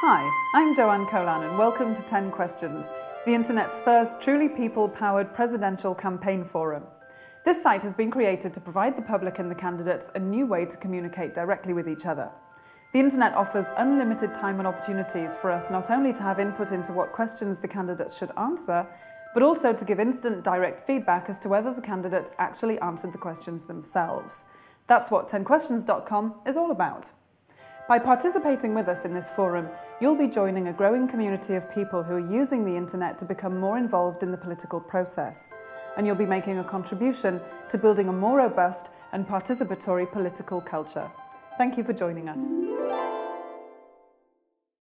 Hi, I'm Joanne Colan and welcome to 10 Questions, the internet's first truly people-powered presidential campaign forum. This site has been created to provide the public and the candidates a new way to communicate directly with each other. The internet offers unlimited time and opportunities for us not only to have input into what questions the candidates should answer, but also to give instant direct feedback as to whether the candidates actually answered the questions themselves. That's what 10questions.com is all about. By participating with us in this forum, you'll be joining a growing community of people who are using the internet to become more involved in the political process. And you'll be making a contribution to building a more robust and participatory political culture. Thank you for joining us.